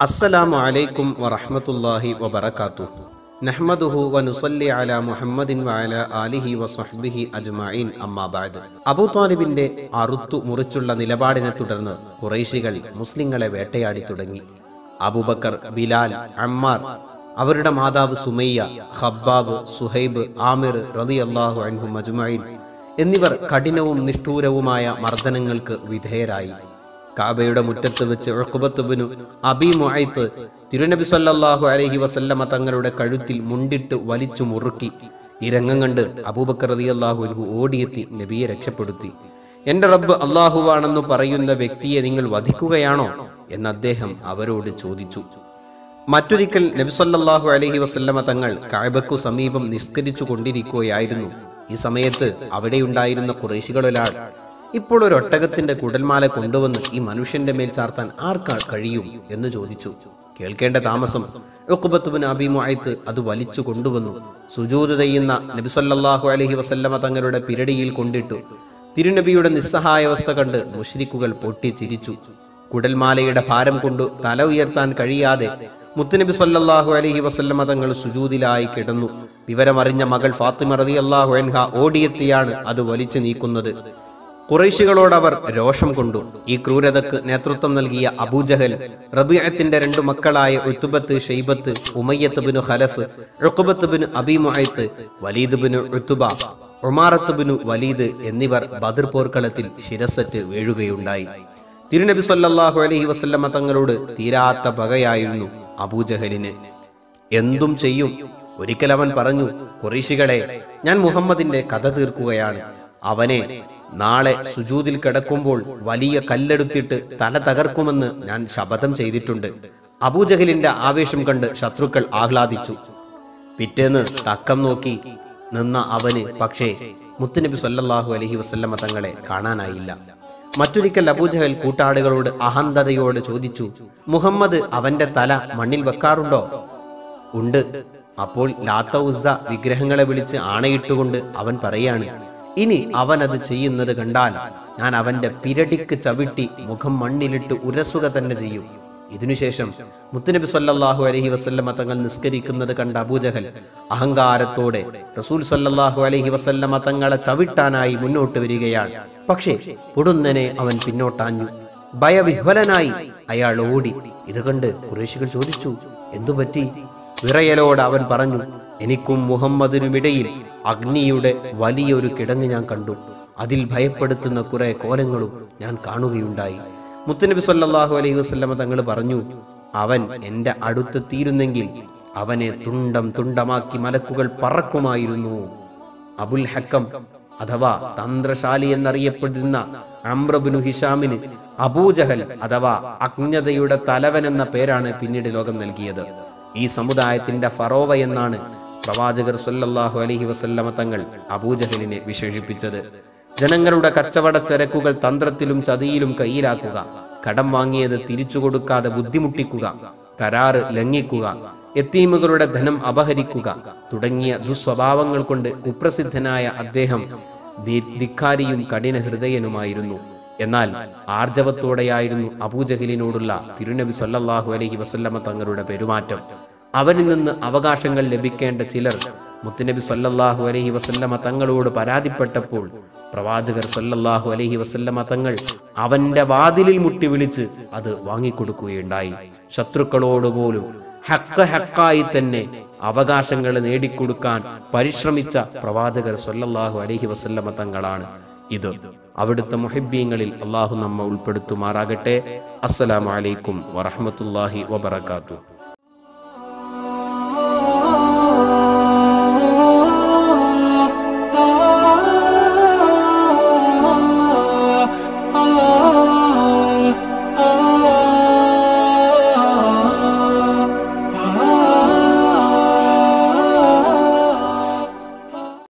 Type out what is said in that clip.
അസ്സലാമു അലൈക്കും വറഹ്മത്തുള്ളാഹി വബറകാതുഹു. നഹ്മദുഹു വനുസല്ലി അല മുഹമ്മദിൻ വഅല ആലിഹി വസ്വഹ്ബിഹി അജ്മഈൻ. അമ്മാ ബഅദ്. അബൂ അറുത്തു മുറിച്ചുള്ള നിലപാടിനെ തുടർന്ന് ഖുറൈശികൾ മുസ്ലിങ്ങളെ വേട്ടയാടി തുടങ്ങി. അബൂബക്കർ ബിലാൽ അമ്മാർ അവരുടെ മാതാവ് സുമയ്യ ഹബ്ബാബ് സുഹൈബ് ആമിർ റലി അള്ളാഹു അൻഹു മജുമൈൻ എന്നിവർ കഠിനവും നിഷ്ഠൂരവുമായ മർദ്ദനങ്ങൾക്ക് വിധേയരായി. കാബയുടെ മുറ്റത്ത് വെച്ച് ഉഖബത്തുബിനു അബി മൊഴത്ത് തിരുനബി സല്ലാഹു അലഹി വസല്ലമ തങ്ങളുടെ കഴുത്തിൽ മുണ്ടിട്ട് വലിച്ചു മുറുക്കി രംഗം കണ്ട് അബൂബക്കർ റളിയല്ലാഹു അൻഹു ഓടിയെത്തി നബിയെ രക്ഷപ്പെടുത്തി. എന്റെ റബ്ബ് അള്ളാഹുവാണെന്ന് പറയുന്ന വ്യക്തിയെ നിങ്ങൾ വധിക്കുകയാണോ? എന്ന് അദ്ദേഹം അവരോട് ചോദിച്ചു. മറ്റൊരിക്കൽ നബി അലഹി വസല്ലമ തങ്ങൾ കായബക്കു സമീപം നിസ്കരിച്ചു കൊണ്ടിരിക്കുകയായിരുന്നു. ഈ സമയത്ത് അവിടെയുണ്ടായിരുന്ന കുറേശികളൊരാൾ ഇപ്പോൾ ഒരു ഒട്ടകത്തിന്റെ കുടൽമാല കൊണ്ടുവന്ന് ഈ മനുഷ്യന്റെ മേൽ ചാർത്താൻ ആർക്കാൾ കഴിയും എന്ന് ചോദിച്ചു. കേൾക്കേണ്ട താമസം ഒക്കുബത്തുബിൻ അബീ മുഅയ്ത്ത് അത് വലിച്ചു കൊണ്ടുവന്നു. സുജൂത് ചെയ്യുന്ന നബിസല്ലാഹു അലഹി അലൈഹി വസല്ലമ തങ്ങളുടെ പിരടിയിൽ കൊണ്ടിട്ടു. തിരുനബിയുടെ നിസ്സഹായാവസ്ഥ കണ്ട് മുഷ്രിക്കുകൾ പൊട്ടി ചിരിച്ചു കുടൽമാലയുടെ ഭാരം കൊണ്ട് തല ഉയർത്താൻ കഴിയാതെ മുത്തുനബി സല്ലാഹു അലഹി വസല്ലമ തങ്ങൾ സുജൂതിലായി കിടന്നു. വിവരമറിഞ്ഞ മകൾ ഫാത്തിമ അള്ളാഹു അൻഹ ഓടിയെത്തിയാണ് അത് വലിച്ചു നീക്കുന്നത്. കുറേശികളോടവർ രോഷം കൊണ്ടു. ഈ ക്രൂരതക്ക് നേതൃത്വം നൽകിയ അബൂജഹൽ റബിയത്തിന്റെ രണ്ടു മക്കളായ ഉത്തുബത്ത് ഷെയ്ബത്ത് ഉമയ്യത്ത് ബിനു ഹലഫ് റുക്കുബത്ത് ബിനു അബി മുഹത്ത് വലീദ് ബിനു ഉത്തുബ ഉമാറത്ത് ബിനു വലീദ് എന്നിവർ ബദർ പോർക്കളത്തിൽ ശിരസറ്റ് വീഴുകയുണ്ടായി. തിരുനബി സല്ലാഹു അലഹി വസല്ലമ തങ്ങളോട് തീരാത്ത പകയായിരുന്നു. അബൂജഹലിന് എന്തും ചെയ്യും. ഒരിക്കൽ അവൻ പറഞ്ഞു കുറേശികളെ ഞാൻ മുഹമ്മദിന്റെ കഥ തീർക്കുകയാണ്. അവനെ നാളെ സുജൂതിൽ കിടക്കുമ്പോൾ വലിയ കല്ലെടുത്തിട്ട് തല തകർക്കുമെന്ന് ഞാൻ ശപഥം ചെയ്തിട്ടുണ്ട്. അബൂജഹലിന്റെ ആവേശം കണ്ട് ശത്രുക്കൾ ആഹ്ലാദിച്ചു. പിറ്റേന്ന് തക്കം നോക്കി നിന്ന അവന് പക്ഷേ മുത്തുനബി സല്ലാഹു അലഹി വസല്ലമ തങ്ങളെ കാണാനായില്ല. മറ്റൊരിക്കൽ അബൂജഹൽ കൂട്ടാളികളോട് അഹന്തതയോട് ചോദിച്ചു മുഹമ്മദ് അവന്റെ തല മണ്ണിൽ വെക്കാറുണ്ടോ? ഉണ്ട്. അപ്പോൾ ലാത്ത ഉസ്സ വിഗ്രഹങ്ങളെ വിളിച്ച് ആണയിട്ടുകൊണ്ട് അവൻ പറയാണ് ഇനി അവൻ അത് ചെയ്യുന്നത് കണ്ടാൽ ഞാൻ അവന്റെ പിരടിക്ക് ചവിട്ടി മുഖം മണ്ണിലിട്ട് ഉരസുക തന്നെ ചെയ്യും. ഇതിനുശേഷം മുത്തുനബി സല്ലാഹു അലഹി വസല്ലമ തങ്ങൾ നിസ്കരിക്കുന്നത് കണ്ട അബൂജഹൽ അഹങ്കാരത്തോടെ റസൂൽ സല്ലാഹു അലഹി വസല്ലമ തങ്ങളെ ചവിട്ടാനായി മുന്നോട്ട് വരികയാണ്. പക്ഷേ പൊടുന്നനെ അവൻ പിന്നോട്ടാഞ്ഞു. ഭയവിഹ്വലനായി അയാൾ ഓടി. ഇത് കണ്ട് കുറേശികൾ ചോദിച്ചു എന്തുപറ്റി വിറയലോട് അവൻ പറഞ്ഞു എനിക്കും മുഹമ്മദിനുമിടയിൽ അഗ്നിയുടെ വലിയൊരു കിടങ്ങ് ഞാൻ കണ്ടു. അതിൽ ഭയപ്പെടുത്തുന്ന കുറെ കോലങ്ങളും ഞാൻ കാണുകയുണ്ടായി. മുത്തനബി സല്ലാഹു അലൈഹി വസ്ലമ തങ്ങൾ പറഞ്ഞു അവൻ എന്റെ അടുത്തെത്തിയിരുന്നെങ്കിൽ അവനെ തുണ്ടം തുണ്ടമാക്കി മലക്കുകൾ പറക്കുമായിരുന്നു. അബുൽ ഹക്കം അഥവാ തന്ത്രശാലി എന്നറിയപ്പെടുന്ന അമ്രബുനു ഹിഷാമിന് അബൂജഹൽ അഥവാ അജ്ഞതയുടെ തലവൻ എന്ന പേരാണ് പിന്നീട് ലോകം നൽകിയത്. ഈ സമുദായത്തിന്റെ ഫറോവ എന്നാണ് പ്രവാചകർ സല്ലല്ലാഹു അലഹി വസല്ലമ തങ്ങൾ അബൂജഹലിനെ വിശേഷിപ്പിച്ചത്. ജനങ്ങളുടെ കച്ചവട ചരക്കുകൾ തന്ത്രത്തിലും ചതിയിലും കയ്യിലാക്കുക കടം വാങ്ങിയത് തിരിച്ചു കൊടുക്കാതെ ബുദ്ധിമുട്ടിക്കുക കരാറ് ലംഘിക്കുക എത്തീമുകളുടെ ധനം അപഹരിക്കുക തുടങ്ങിയ ദുസ്വഭാവങ്ങൾ കൊണ്ട് കുപ്രസിദ്ധനായ അദ്ദേഹം ധിക്കാരിയും കഠിന ഹൃദയനുമായിരുന്നു എന്നാൽ ആർജവത്തോടെയായിരുന്നു അബൂജഹലിനോടുള്ള തിരുനബി സല്ലാഹു അലഹി വസല്ലമ തങ്ങളുടെ പെരുമാറ്റം. അവനിൽ നിന്ന് അവകാശങ്ങൾ ലഭിക്കേണ്ട ചിലർ മുത്തുനബി സല്ലല്ലാഹു അലഹി വസല്ലമ തങ്ങളോട് പരാതിപ്പെട്ടപ്പോൾ പ്രവാചകർ സല്ലല്ലാഹു അലഹി വസല്ലമ തങ്ങൾ അവന്റെ വാതിലിൽ മുട്ടി വിളിച്ച് അത് വാങ്ങിക്കൊടുക്കുകയുണ്ടായി. ശത്രുക്കളോട് പോലും ഹക്ക ഹക്കായി തന്നെ അവകാശങ്ങൾ നേടിക്കൊടുക്കാൻ പരിശ്രമിച്ച പ്രവാചകർ സല്ലല്ലാഹു അലഹി വസല്ലമ തങ്ങളാണ് ഇത്. അവിടുത്തെ മുഹിബ്ബീങ്ങളിൽ അള്ളാഹു നമ്മ ഉൾപ്പെടുത്തുമാറാകട്ടെ. അസ്സലാമു അലൈക്കും വറഹ്മത്തുള്ളാഹി വബറകാതുഹു.